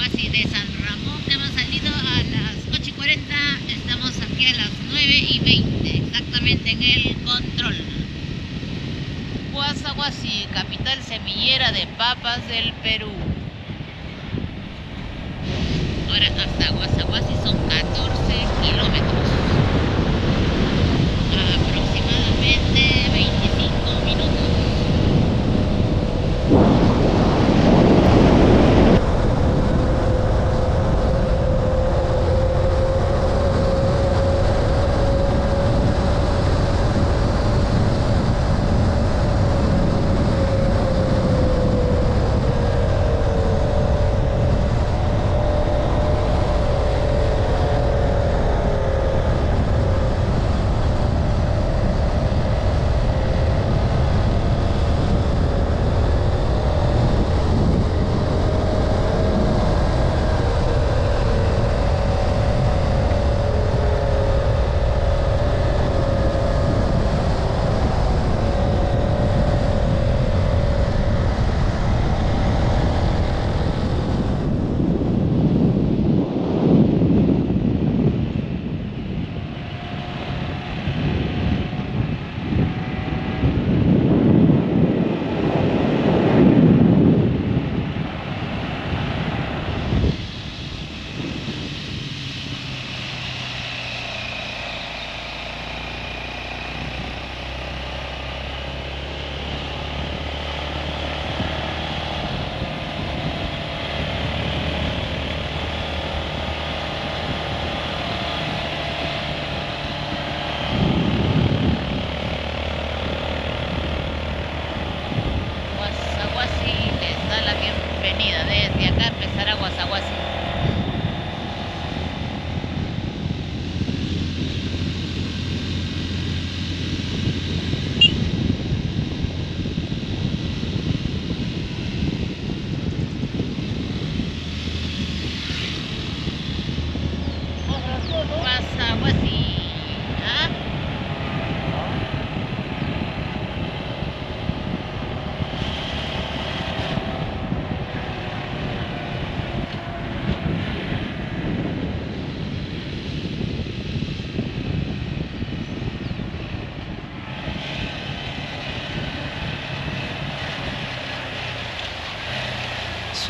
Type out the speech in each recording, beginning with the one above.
De San Ramón. Hemos salido a las 8 y 40. Estamos aquí a las 9 y 20. Exactamente en el control. Guasaguasi, capital semillera de papas del Perú. Ahora hasta Guasaguasi son 14 kilómetros. Aproximadamente 25 minutos.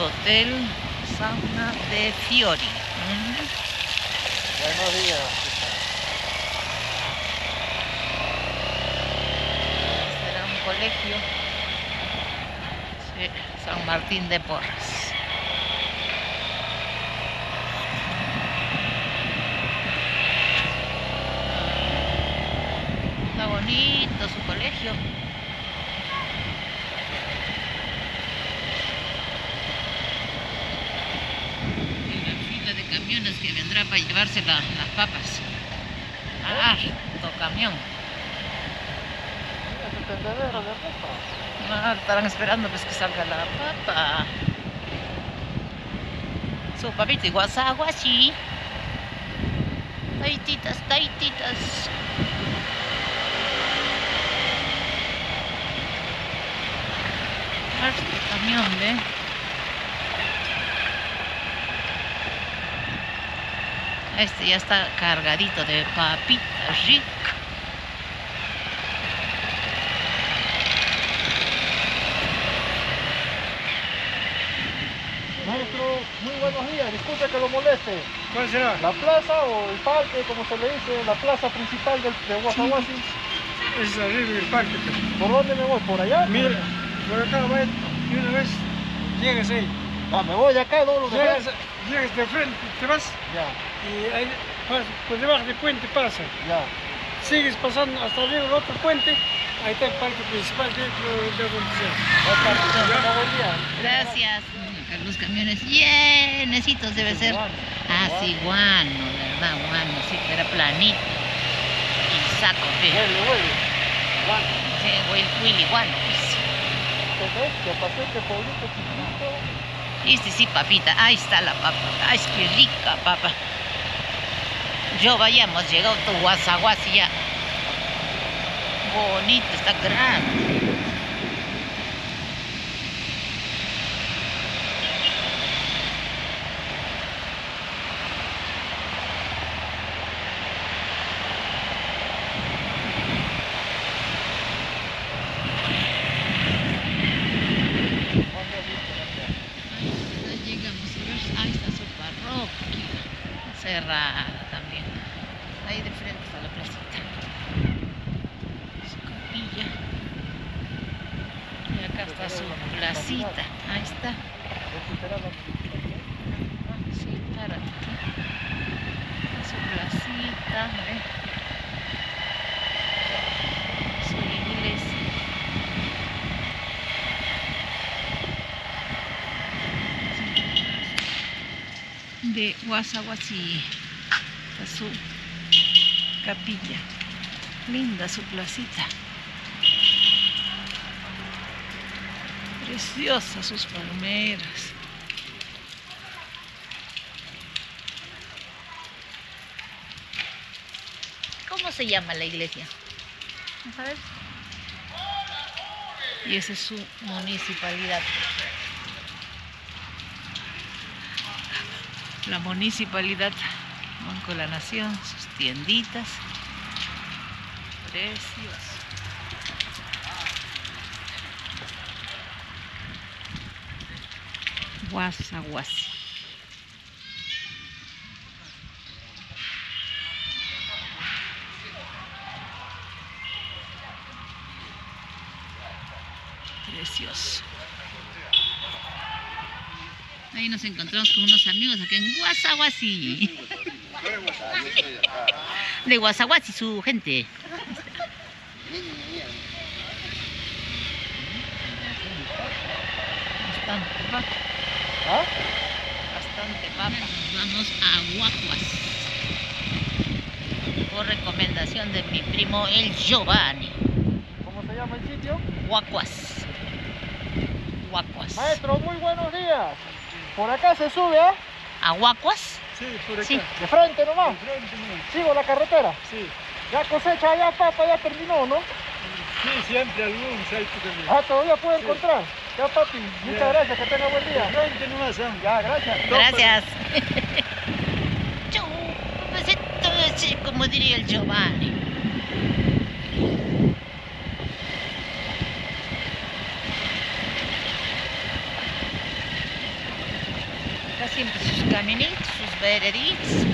Hotel Sauna de Fiori. Buenos días. Será un colegio. Sí, San Martín de Porras. Está bonito su colegio. Y la fila de camiones que vendrá para llevarse la- las papas. Ah, harto camión. Tu tendedero de ropa. Ah, estarán esperando pues que salga la papa. Su papito y guasaguasi. Taititas, taititas. Harto camión, ¿ve? Este ya está cargadito de papitas rico. Maestro, muy buenos días. Disculpe que lo moleste. ¿Cuál será? ¿La plaza o el parque, como se le dice, la plaza principal del, de Guasaguasi? Es arriba del parque. ¿Por dónde me voy? ¿Por allá? Mira, por acá va y una vez llegas ahí. Ah, me voy de acá, de Llegas, llegas de frente, te vas Ya, y ahí por debajo del puente pasa. ya. Sigues pasando hasta arriba del otro puente, ahí está el parque principal dentro de. Buen día. Gracias. Acá los camiones llenecitos debe ser. Ah, guano. sí, guano, ¿verdad? Guano, sí, que era planito. Y saco, ve. Huele, huele. Guano. Sí, güey, Willy, guano. pues. Este chiquitito. Este sí, papita. Ahí está la papa. Ay, es que rica papa yo vayamos llegado tu Guasaguasi ya. Bonito, está grande. llegamos a ver, ahí está su parroquia cerrada. Guasaguasi. Está su capilla. Linda su placita. Preciosas sus palmeras. ¿Cómo se llama la iglesia? ¿No sabes? Y esa es su municipalidad. La municipalidad Banco de la Nación, sus tienditas. Precioso. Guasaguasi. Precioso. Ahí nos encontramos con unos amigos acá en Guasaguasi. De Guasaguasi, su gente. Bastante papa. ¿Ah? Bastante papa. Vamos a Guacuas. Por recomendación de mi primo el Giovanni. ¿Cómo se llama el sitio? Guacuas. Guacuas. Maestro, muy buenos días. Por acá se sube, ¿ah? ¿A Guacuas? Sí, por acá. Sí. De frente nomás. Frente, ¿no? Sigo la carretera. Sí. Ya cosecha, ya papa, ya terminó, ¿no? Sí, siempre algún salto también. Ah, todavía puedo Sí. encontrar. Ya, papi. Muchas Ya. gracias, que tenga buen De día. frente nomás, ah. Ya, gracias. Gracias. Chau. Pues esto es como diría el Giovanni. Acá siempre sus caminitos, sus vereditos.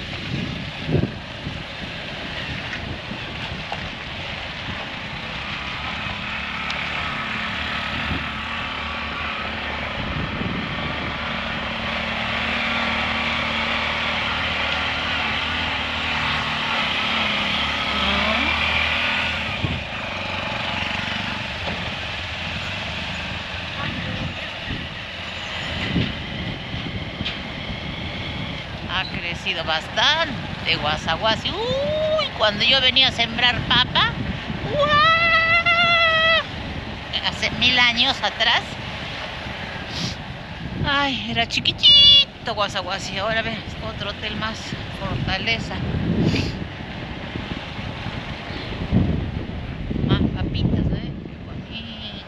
Ha crecido bastante Guasaguasi. Uy, cuando yo venía a sembrar papa, hace mil años atrás. Ay, era chiquitito Guasaguasi. Ahora ves, otro hotel más, Fortaleza. Más papitas, ¿eh? Qué bonito.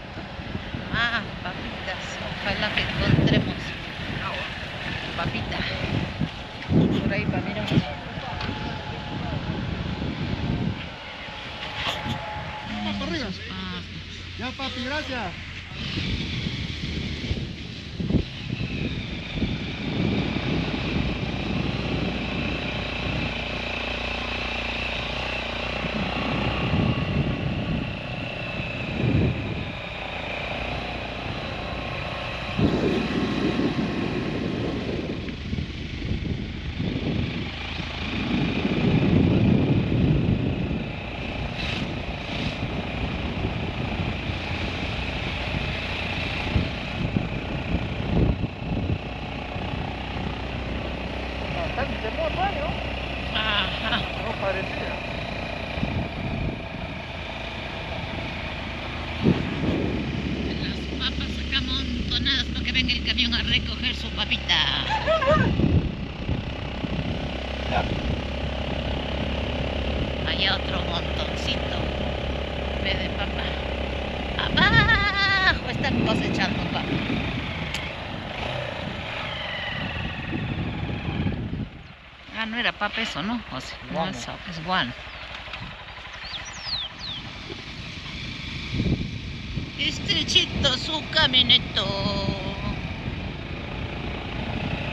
Más papitas. Ojalá que encontremos papita. Por ahí para mirar. Vamos para arriba. Sus papas. Ya, papi, gracias. Bastante ¿eh? ¿no? Ajá. No parecía. Las papas acá amontonadas para que venga el camión a recoger su papita. Allá otro montoncito ve de papa. Abajo están cosechando papa. No era papa eso, ¿no? O sea, no es, es guano. Estrechito su camionetto.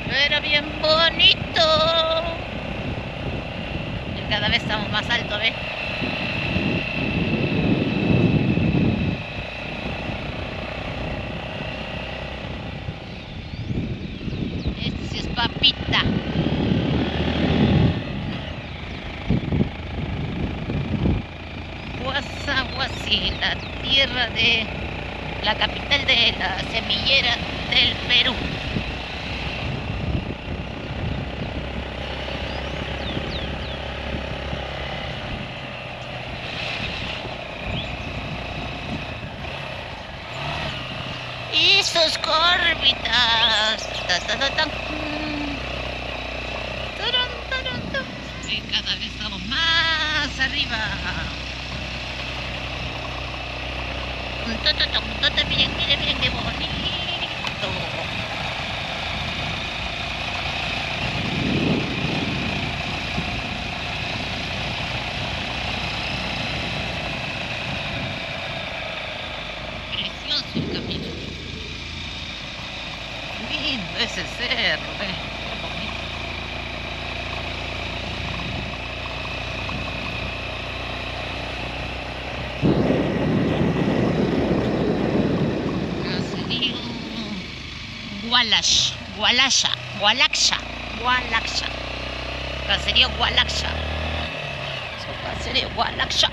pero bien bonito. Y cada vez estamos más alto, ¿ves? Este sí es papita. La tierra de la capital de la semillera del Perú. Y sus órbitas. Ta, ta, ta, tan. Tarán, tarán, tan. Y cada vez estamos más arriba. Ta, ta, ta, ta, ta, Miren, miren, miren qué bonito. Precioso el camino. Lindo ese cerro, ve. Qué bonito. Caserío Gualash, Gualasha, Gualaksha, Gualaksha. Caserío Gualaksha. Caserío Gualaksha.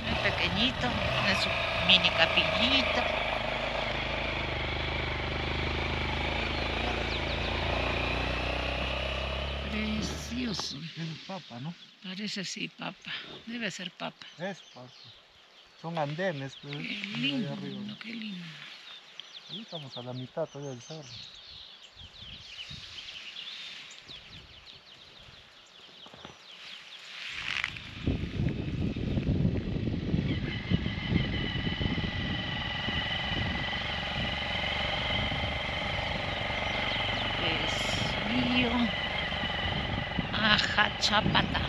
Muy pequeñito, en su mini capillita. Precioso. El papa, ¿no? Parece sí, papa. Debe ser papa. Es papa. Son andenes, pues. Qué lindo, arriba. qué lindo. Ahí estamos a la mitad todavía del cerro. Ajachapata.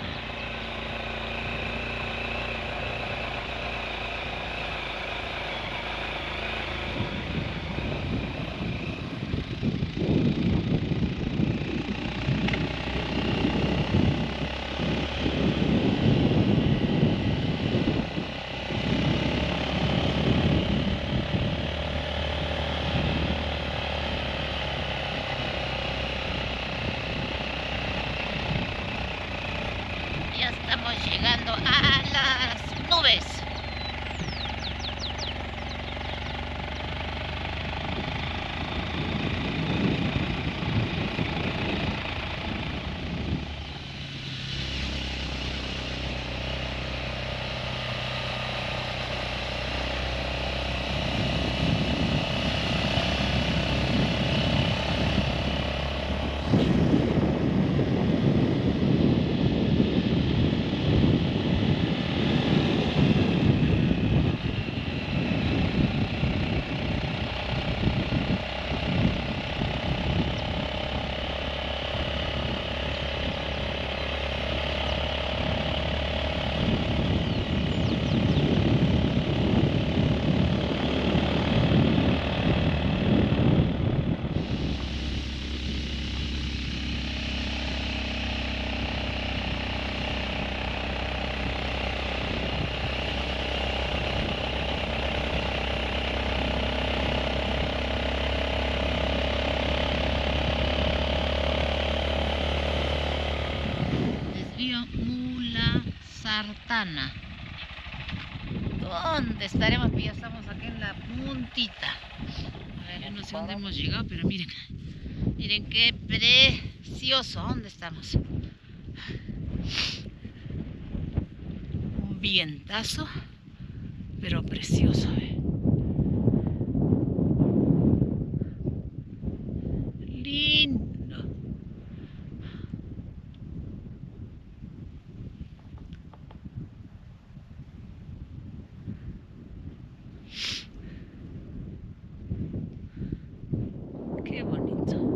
Ya estamos llegando a las nubes. Desvío Mula Sartana. ¿Dónde estaremos? Ya estamos aquí en la puntita. A ver, no sé dónde hemos llegado, pero miren. Miren qué precioso. ¿Dónde estamos? Un vientazo, pero precioso. ¿eh? Lindo. Qué bonito.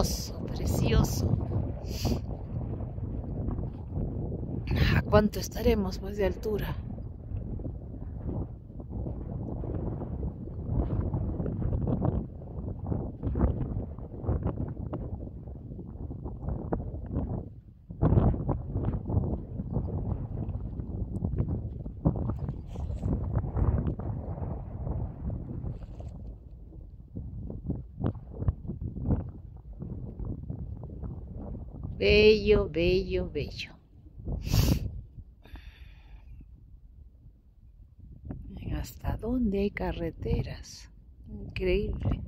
Precioso, precioso. ¿A cuánto estaremos pues de altura? Bello, bello, bello. ¿Hasta dónde hay carreteras? Increíble.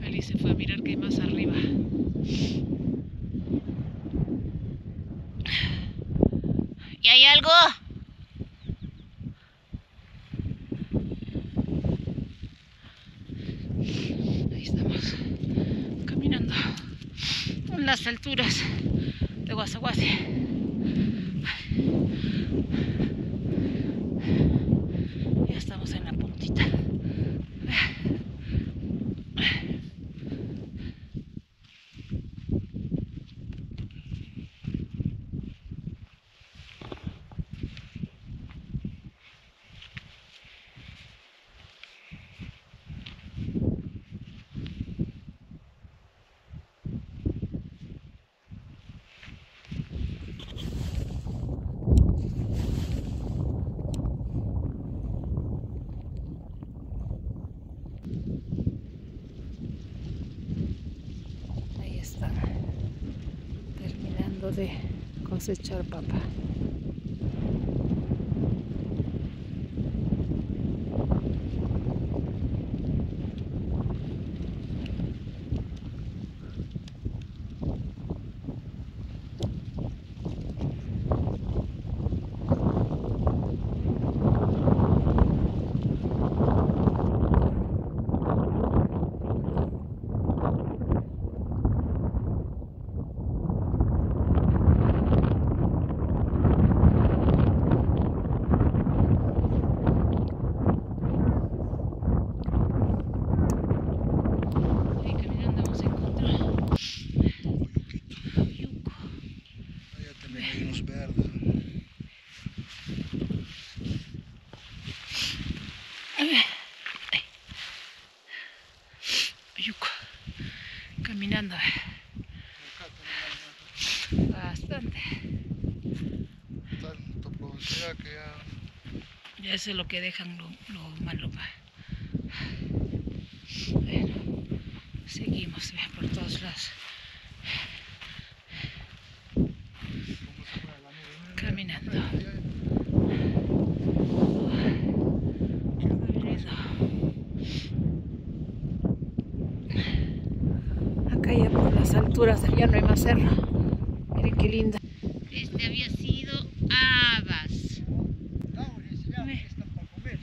Cali se fue a mirar qué hay más arriba. ¿Y hay algo? Ahí estamos caminando las alturas de Guasaguasi. Ya estamos en la puntita. Ahí están, terminando de cosechar papa. Ahí caminando vamos a encontrar Yuco. Allá también hay unos verdes. Yuco. Caminando bastante. tanta profundidad que ya... Ya eso es lo que dejan lo, lo malo. pa. Bueno, seguimos por todos lados. ¿Cómo se mueve la nube? Mira, mira, Caminando. ahí, ahí, Acá ya por las alturas ya no hay más cerro. Miren qué linda. Este había sido habas. Tauri se llama, Ve. que están para comer.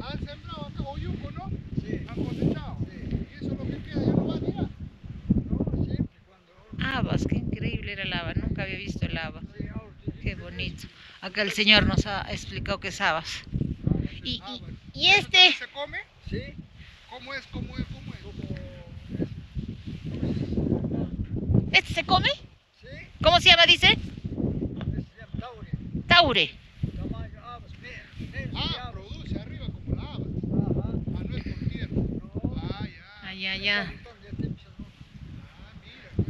Han sembrado acá oyuco, ¿no? Sí. Han cosechado. Sí. Y eso es lo que queda, ya no va a tirar. No, siempre cuando... Habas, qué increíble era el haba. Nunca había visto el haba. Qué bonito. Acá el señor nos ha explicado que es habas. Y, Ah, y, y ¿Eso este, se come? Sí. ¿Cómo es? ¿Cómo es? ¿Cómo es? ¿Este se come? Sí. ¿Cómo se llama, dice? Ese se llama taure. Taure. Tamaño habas, Ah, produce arriba como la habas. Ajá. Ah, no es por tierra. No. Ah, ya. Ah, ya, ya. Ah,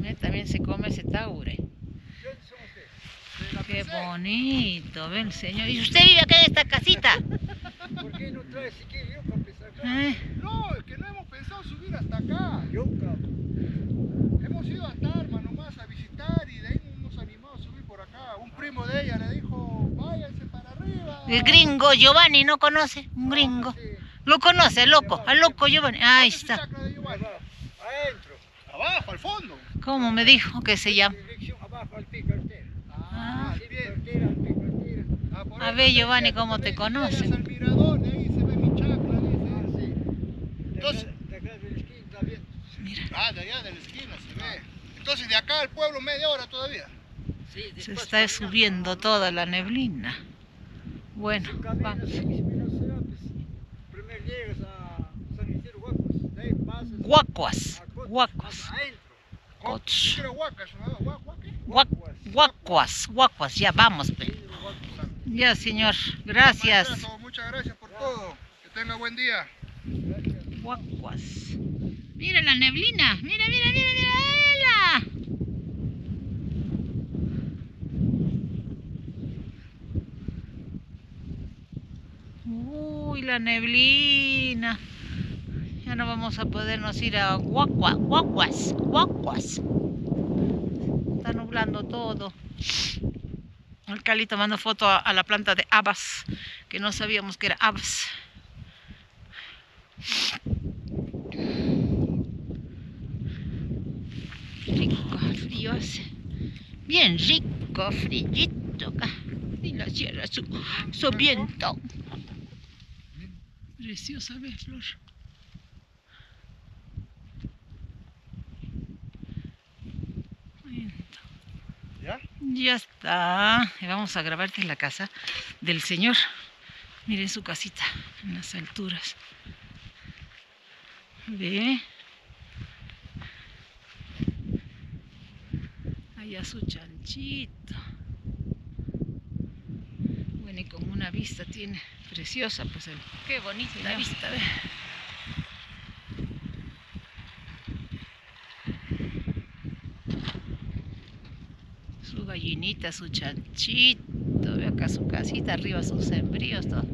mira. También se come ese taure. Qué bonito, ve el señor. ¿Y usted vive acá en esta casita? ¿Por qué no trae siquiera yo para empezar acá? Eh, No, es que no hemos pensado subir hasta acá. Yuca. Hemos ido a Tarma nomás a visitar y de ahí nos hemos animado a subir por acá. Un primo de ella le dijo, váyanse para arriba. El gringo Giovanni, ¿no conoce? Un gringo. Ah, sí. Lo conoce, loco, al loco Giovanni. Ahí ¿Dónde es su está. Adentro. Abajo, al fondo. ¿Cómo me dijo que se llama? Abajo al pico. Ah. Ah. Ah, A ver, Giovanni, cómo te conocen. Ah, sí. Mira, Ah, de allá de la esquina ve. Entonces de acá al pueblo media hora todavía. Sí, se está subiendo toda la neblina. Bueno, vamos. Guacuas, Guacuas, Guacuas. Guacuas, ya vamos. Pe. Ya, señor, gracias. Muchas gracias por todo. Que tenga buen día. Guacuas. Mira la neblina, mira, mira, mira, mira. Uy, la neblina. Ya no vamos a podernos ir a Guacua, Guacuas, Guacuas. Está nublando todo. El Cali tomando foto a, la planta de habas, que no sabíamos que era habas. Rico, frío. Bien rico, frillito acá. Y la sierra, su, su viento. Preciosa, ¿ves, Flor? ¿Ya? Ya está. Vamos a grabarte en la casa del señor. Miren su casita en las alturas. Ve. Allá su chanchito. Bueno, y como una vista tiene preciosa, pues el, qué bonita la vista, ve. Su gallinita, su chanchito, ve acá su casita, arriba sus sembríos, todo.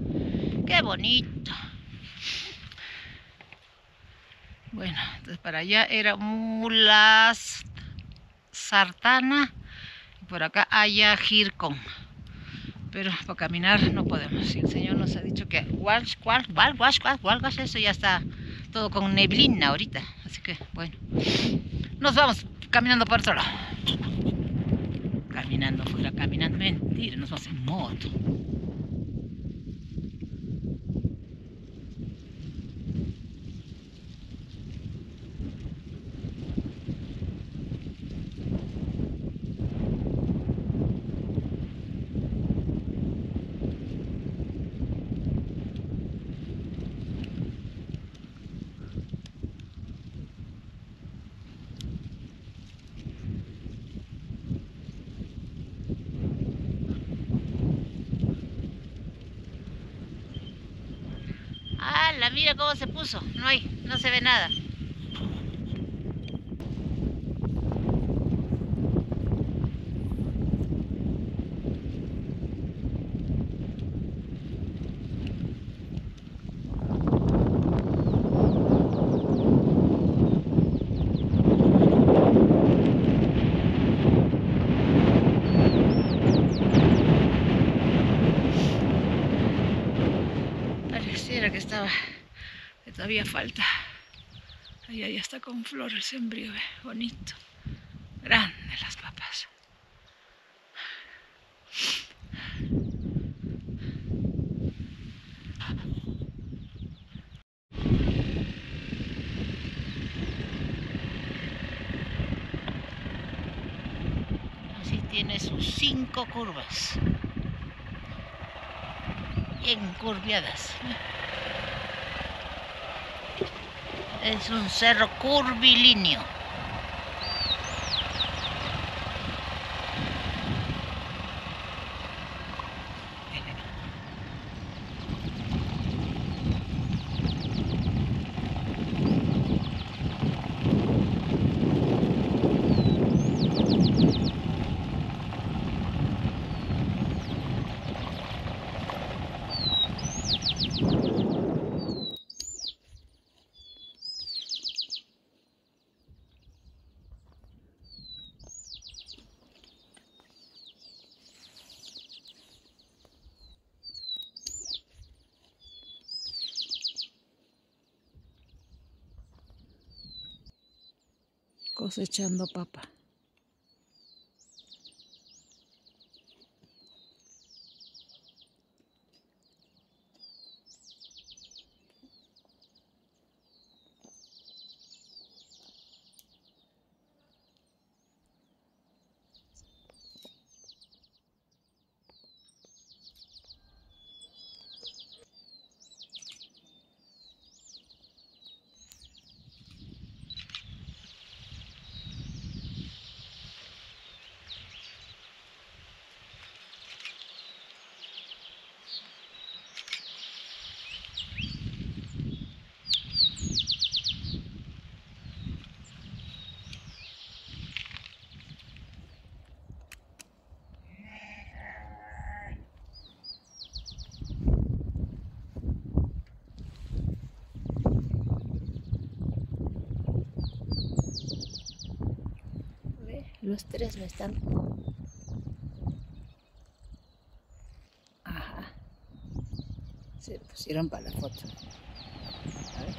Qué bonito. Bueno, entonces para allá era Mulas Sartana y por acá haya Gircon. Pero para caminar no podemos. El Señor nos ha dicho que Walsh, Walsh, Walsh, Walsh, Walsh, Walsh, eso ya está todo con neblina ahorita. Así que bueno, nos vamos caminando por otro lado. Caminando fuera, caminando. Mentira, nos vamos en moto. Mira cómo se puso. No hay, no se ve nada. Pareciera que estaba, que todavía falta. Allá ya está con flor el sembrío, bonito. Grande las papas. Así tiene sus cinco curvas. Bien curviadas. Es un cerro curvilíneo. Cosechando papa. Los tres me están... Ajá. Se pusieron para la foto. A ver.